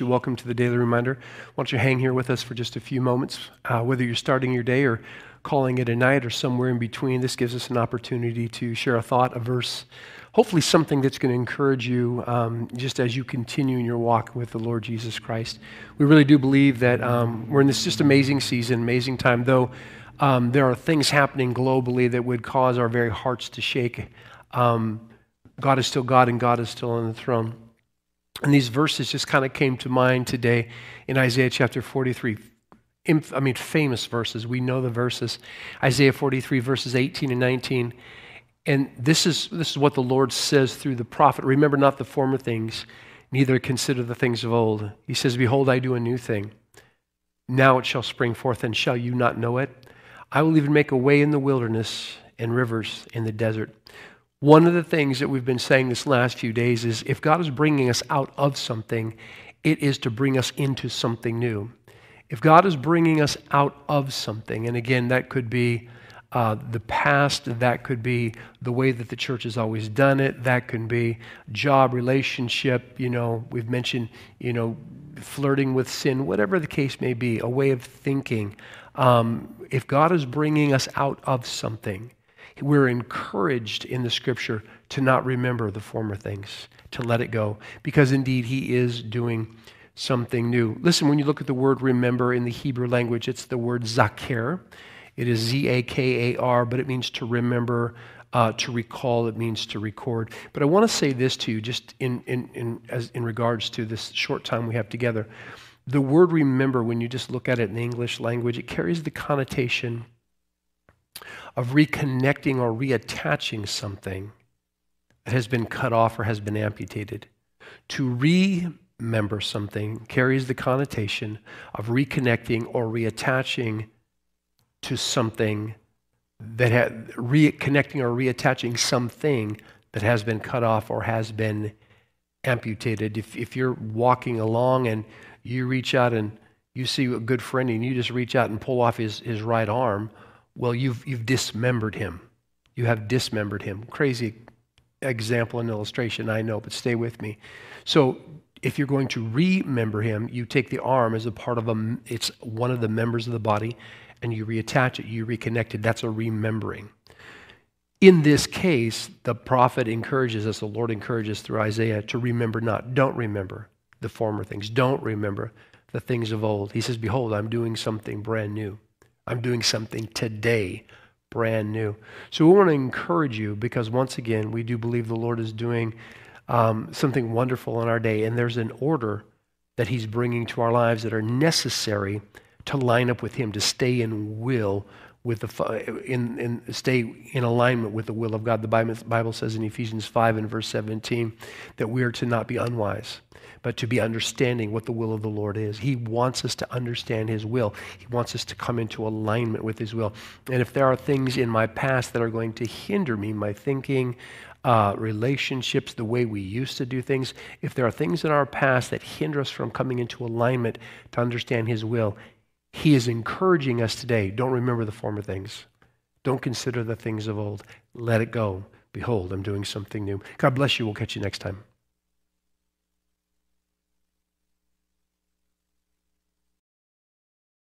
you. Welcome to the Daily Reminder. Why don't you hang here with us for just a few moments? Uh, whether you're starting your day or calling it a night or somewhere in between, this gives us an opportunity to share a thought, a verse, hopefully something that's going to encourage you um, just as you continue in your walk with the Lord Jesus Christ. We really do believe that um, we're in this just amazing season, amazing time, though um, there are things happening globally that would cause our very hearts to shake. Um, God is still God and God is still on the throne. And these verses just kind of came to mind today in Isaiah chapter 43. I mean, famous verses. We know the verses. Isaiah 43, verses 18 and 19. And this is, this is what the Lord says through the prophet. Remember not the former things, neither consider the things of old. He says, Behold, I do a new thing. Now it shall spring forth, and shall you not know it? I will even make a way in the wilderness and rivers in the desert. One of the things that we've been saying this last few days is if God is bringing us out of something, it is to bring us into something new. If God is bringing us out of something, and again, that could be uh, the past, that could be the way that the church has always done it, that could be job, relationship, you know, we've mentioned, you know, flirting with sin, whatever the case may be, a way of thinking. Um, if God is bringing us out of something, we're encouraged in the scripture to not remember the former things, to let it go, because indeed he is doing something new. Listen, when you look at the word remember in the Hebrew language, it's the word zakar. It is Z A K A R, but it means to remember, uh, to recall, it means to record. But I want to say this to you, just in, in, in, as, in regards to this short time we have together. The word remember, when you just look at it in the English language, it carries the connotation of reconnecting or reattaching something that has been cut off or has been amputated. To remember something carries the connotation of reconnecting or reattaching to something that had reconnecting or reattaching something that has been cut off or has been amputated. If, if you're walking along and you reach out and you see a good friend and you just reach out and pull off his, his right arm well, you've, you've dismembered him. You have dismembered him. Crazy example and illustration, I know, but stay with me. So, if you're going to remember him, you take the arm as a part of a, it's one of the members of the body, and you reattach it, you reconnect it. That's a remembering. In this case, the prophet encourages us, the Lord encourages through Isaiah to remember not. Don't remember the former things. Don't remember the things of old. He says, Behold, I'm doing something brand new. I'm doing something today brand new. So we want to encourage you because once again, we do believe the Lord is doing um, something wonderful in our day, and there's an order that He's bringing to our lives that are necessary to line up with Him, to stay in will with the in, in stay in alignment with the will of God. The Bible, Bible says in Ephesians 5 and verse 17 that we are to not be unwise, but to be understanding what the will of the Lord is. He wants us to understand His will. He wants us to come into alignment with His will. And if there are things in my past that are going to hinder me, my thinking, uh, relationships, the way we used to do things, if there are things in our past that hinder us from coming into alignment to understand His will, he is encouraging us today don't remember the former things, don't consider the things of old. Let it go. Behold, I'm doing something new. God bless you. We'll catch you next time.